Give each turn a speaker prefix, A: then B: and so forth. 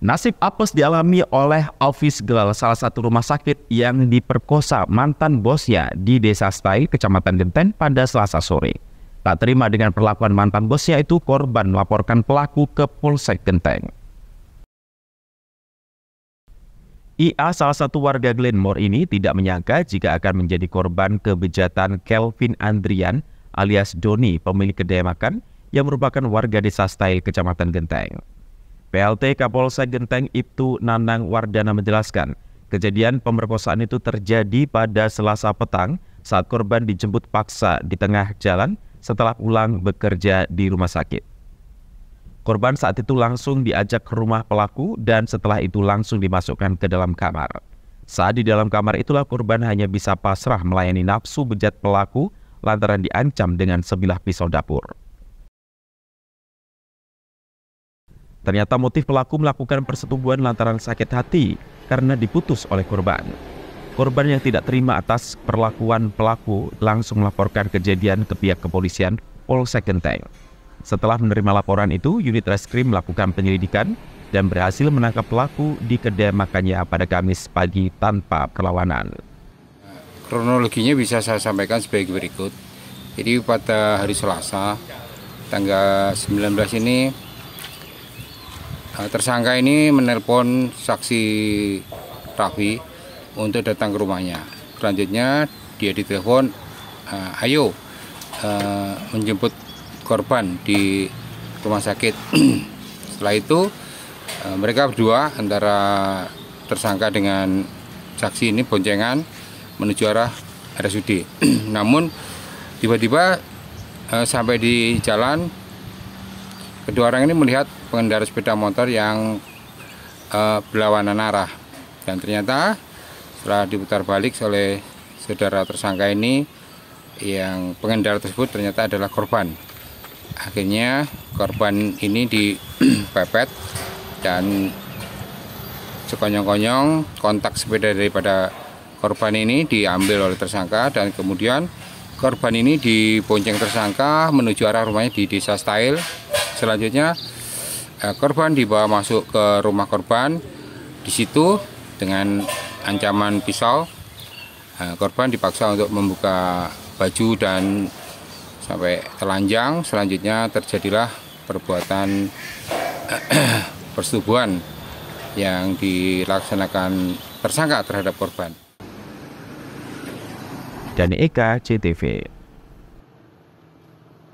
A: Nasib apes dialami oleh Alvis Gelal, salah satu rumah sakit yang diperkosa mantan bosnya di Desa Stai, Kecamatan Genten pada selasa sore. Tak terima dengan perlakuan mantan bosnya itu, korban melaporkan pelaku ke Polsek Genteng. IA, salah satu warga Glenmore ini, tidak menyangka jika akan menjadi korban kebejatan Kelvin Andrian alias Doni, pemilik kedai makan yang merupakan warga desa Style, Kecamatan Genteng. PLT Kapolsek Genteng Ibtu Nanang Wardana menjelaskan, kejadian pemerkosaan itu terjadi pada Selasa petang saat korban dijemput paksa di tengah jalan setelah pulang bekerja di rumah sakit. Korban saat itu langsung diajak ke rumah pelaku dan setelah itu langsung dimasukkan ke dalam kamar. Saat di dalam kamar itulah korban hanya bisa pasrah melayani nafsu bejat pelaku lantaran diancam dengan sebilah pisau dapur. Ternyata motif pelaku melakukan persetubuhan lantaran sakit hati karena diputus oleh korban. Korban yang tidak terima atas perlakuan pelaku langsung melaporkan kejadian ke pihak kepolisian Polsek Genteng. Setelah menerima laporan itu, unit reskrim melakukan penyelidikan dan berhasil menangkap pelaku di kedai makannya pada Kamis pagi tanpa perlawanan.
B: Kronologinya bisa saya sampaikan sebagai berikut. Jadi pada hari Selasa, tanggal 19 ini tersangka ini menelpon saksi Raffi untuk datang ke rumahnya. Selanjutnya dia ditelepon, uh, ayo uh, menjemput korban di rumah sakit. Setelah itu uh, mereka berdua antara tersangka dengan saksi ini boncengan menuju arah RSUD. Namun tiba-tiba uh, sampai di jalan kedua orang ini melihat pengendara sepeda motor yang uh, berlawanan arah. Dan ternyata setelah diputar balik oleh saudara tersangka ini yang pengendara tersebut ternyata adalah korban. Akhirnya korban ini dipepet dan sekonyong-konyong kontak sepeda daripada korban ini diambil oleh tersangka dan kemudian korban ini dibonceng tersangka menuju arah rumahnya di desa Style selanjutnya Eh, korban dibawa masuk ke rumah korban. Di situ dengan ancaman pisau, eh, korban dipaksa untuk membuka baju dan sampai telanjang. Selanjutnya terjadilah perbuatan persetubuhan yang dilaksanakan tersangka terhadap korban.
A: Dan Eka CTV